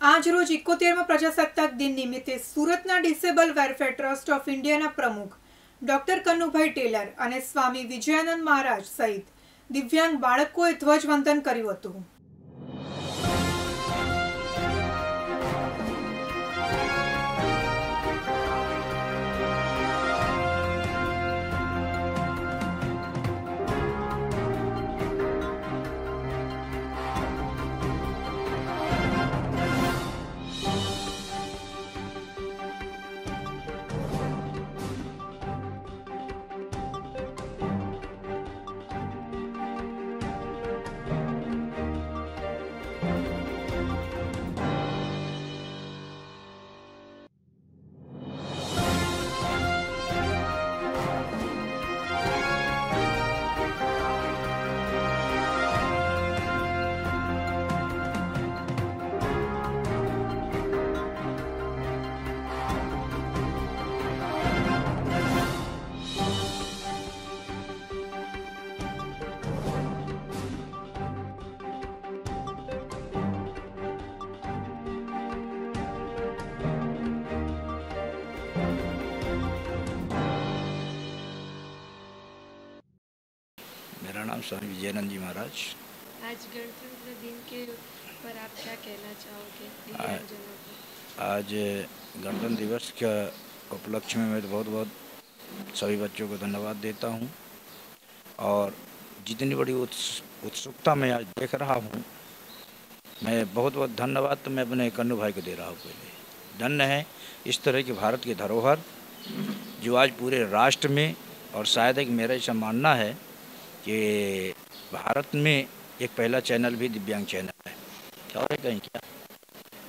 આજરોજ ઇકોતેરમાં પ્રજાસત્તાક દિન નિમિત્તે સુરતના ડિસેબલ વેલફેર ટ્રસ્ટ ઓફ ઇન્ડિયાના પ્રમુખ ડોક્ટર કનુભાઈ ટેલર અને સ્વામી વિજયાનંદ મહારાજ સહિત દિવ્યાંગ બાળકોએ ધ્વજવંદન કર્યું હતું. मेरा नाम स्वामी विजयानंद जी महाराज। आज गणतंत्र दिन के पर आप क्या कहना चाहोगे आज गणतंत्र दिवस के उपलक्ष्य में मैं तो बहुत बहुत सभी बच्चों को धन्यवाद देता हूँ। और जितनी बड़ी उत्स- उत्सुकता मैं आज देख रहा हूँ मैं बहुत बहुत धन्यवाद तो मैं अपने कन्नू भाई को दे रहा हूँ पहले धन्य है इस तरह की भारत की धरोहर जो आज पूरे राष्ट्र में और शायद एक मेरा ऐसा मानना है कि भारत में एक पहला चैनल भी दिव्यांग चैनल है। और है कहीं क्या?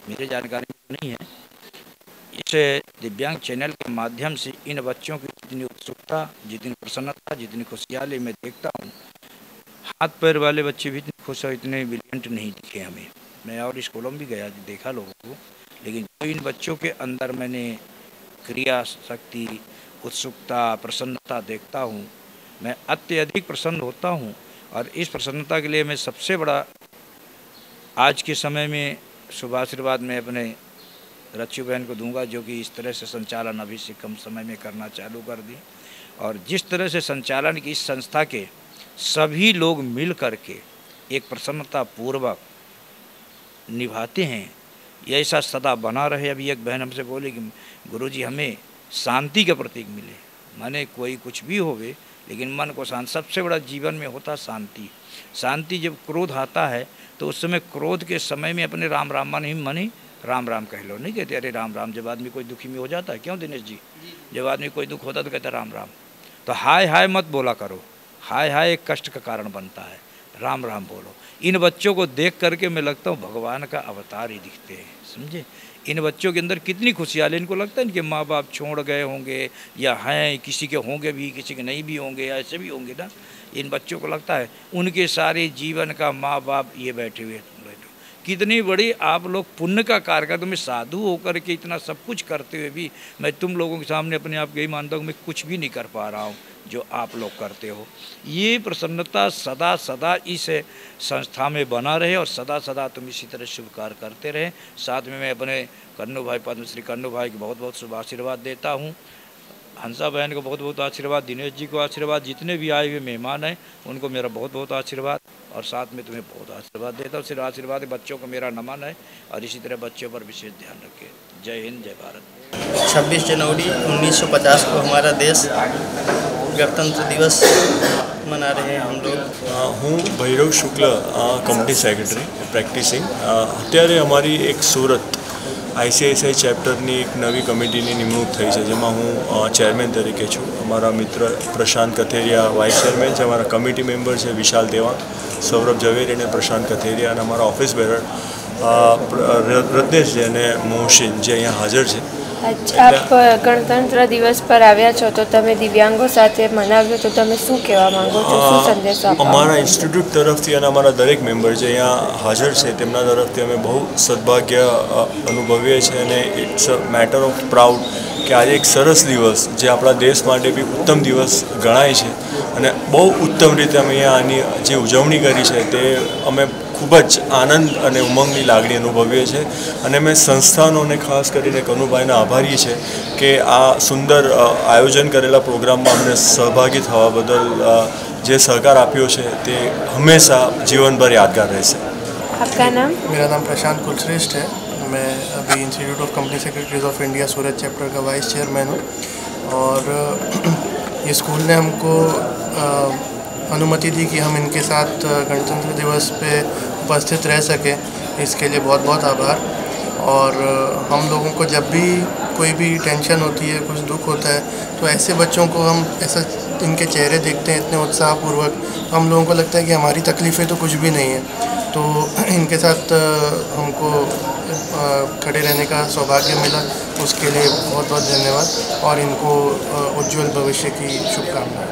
मेरी जानकारी में तो नहीं है। इस दिव्यांग चैनल के माध्यम से इन बच्चों की जितनी उत्सुकता, जितनी प्रसन्नता, जितनी खुशहाली मैं देखता हूँ, हाथ पैर वाले बच्चे भी इतने खुश और इतने ब्रिलियंट नहीं दिखे हमें। मैं और स्कूलों में भी गया, देखा लोगों को, लेकिन जो इन बच्चों के अंदर मैंने क्रिया, शक्ति, उत्सुकता, प्रसन्नता देखता हूँ मैं अत्यधिक प्रसन्न होता हूँ और इस प्रसन्नता के लिए मैं सबसे बड़ा आज के समय में शुभ आशीर्वाद मैं अपने रच्चू बहन को दूँगा जो कि इस तरह से संचालन अभी से कम समय में करना चालू कर दी। और जिस तरह से संचालन की इस संस्था के सभी लोग मिल करके एक प्रसन्नता पूर्वक निभाते हैं ये ऐसा सदा बना रहे। अभी एक बहन हमसे बोले कि गुरुजी, हमें शांति का प्रतीक मिले, माने कोई कुछ भी होवे लेकिन मन को शांत, सबसे बड़ा जीवन में होता शांति। शांति जब क्रोध आता है तो उस समय क्रोध के समय में अपने राम राम मन ही मन ही राम राम कह लो। नहीं कहते, अरे राम राम, जब आदमी कोई दुखी में हो जाता है, क्यों दिनेश जी? जब आदमी कोई दुख होता तो कहता राम राम। तो हाय हाय मत बोला करो। हाय हाय एक कष्ट का कारण बनता है। राम राम बोलो। इन बच्चों को देख करके मैं लगता हूँ, भगवान का अवतार ही दिखते हैं। समझे? इन बच्चों के अंदर कितनी खुशहाली इनको लगता है इनके माँ बाप छोड़ गए होंगे या हैं, किसी के होंगे भी, किसी के नहीं भी होंगे ऐसे भी होंगे ना? इन बच्चों को लगता है उनके सारे जीवन का माँ बाप ये बैठे हुए बैठो कितनी बड़ी आप लोग पुण्य का कार्य करते हो मैं साधु होकर के इतना सब कुछ करते हुए भी मैं तुम लोगों के सामने अपने आप यही मानता हूँ मैं कुछ भी नहीं कर पा रहा हूँ। जो आप लोग करते हो। ये प्रसन्नता सदा सदा इस संस्था में बना रहे और सदा सदा तुम इसी तरह शुभ कार्य करते रहे। साथ में मैं अपने कन्नू भाई, पद्मश्री कन्नू भाई को बहुत बहुत शुभ आशीर्वाद देता हूँ। हंसा बहन को बहुत बहुत आशीर्वाद, दिनेश जी को आशीर्वाद, जितने भी आए हुए मेहमान हैं, उनको मेरा बहुत बहुत आशीर्वाद और साथ में तुम्हें बहुत आशीर्वाद देता हूँ। सिर्फ़ आशीर्वाद बच्चों को मेरा नमन है और इसी तरह बच्चों पर विशेष ध्यान रखें। जय हिंद, जय भारत। 26 जनवरी 1950 को हमारा देश गणतंत्र दिवस मना रहे हैं हम लोग અ, હું ભૈરવ શુક્લ અ, કંપની સેક્રેટરી પ્રેક્ટિસિંગ અ, અત્યારે અમારી એક સુરત આઈસીઆઈસીઆઈ ચેપ્ટરની એક નવી કમિટીની નિમણૂક થઈ છે જેમાં હું અ, ચેરમેન તરીકે છું અમારા મિત્ર પ્રશાંત કથેરિયા વાઇસ ચેરમેન છે અમારા કમિટી મેમ્બર છે વિશાલ દેવા સૌરભ ઝવેરી અને પ્રશાંત કથેરિયા અને અમારા ઓફિસ બેરર અ, પ્ર- ર- રત્નેશજી અને મોહસિન જે અહીંયા હાજર છે આજ આપ ગણતંત્ર દિવસ પર આવ્યા છો તો તમે દિવ્યાંગો સાથે મનાવ્યો તો તમે શું કહેવા માંગો છો? શું સંદેશ આપો અમારા ઇન્સ્ટિટ્યૂટ તરફથી અને અમારા દરેક મેમ્બર જે અહીંયા હાજર છે તેમના તરફથી અમે બહુ સદભાગ્ય અનુભવીએ છીએ અને it's a matter of proud કે આજે એક સરસ દિવસ જે આપણા દેશ માટે બી ઉત્તમ દિવસ ગણાય છે. અને બહુ ઉત્તમ રીતે અમે અહીંયા આની જે ઉજવણી કરી છે તે અમે ખૂબ જ આનંદ અને ઉમંગની લાગણી અનુભવીએ છીએ અને મેં સંસ્થાનોને ખાસ કરીને કનુભાઈના આભારી છે કે આ સુંદર અ, આયોજન કરેલા પ્રોગ્રામમાં અમને સહભાગી થવા બદલ અ, જે સહકાર આપ્યો છે તે હંમેશા જીવનભર યાદગાર રહેશે आपका नाम मेरा नाम प्रशांत कुलश्रेष्ठ है मैं अभी institute of company secretaries of India Surat chapter का वाइस चेयरमैन हूँ और ये स्कूल ने हमको अ, अनुमति दी कि हम इनके साथ अ, गणतंत्र दिवस पे उपस्थित रह सकें। इसके लिए बहुत बहुत आभार। और हम लोगों को जब भी कोई भी टेंशन होती है, कुछ दुख होता है तो ऐसे बच्चों को हम ऐसा, इनके चेहरे देखते हैं इतने उत्साहपूर्वक। तो हम लोगों को लगता है कि हमारी तकलीफ़ें तो कुछ भी नहीं है। तो इनके साथ हमको खड़े रहने का सौभाग्य मिला। उसके लिए बहुत बहुत धन्यवाद। और इनको उज्जवल भविष्य की शुभकामनाएँ।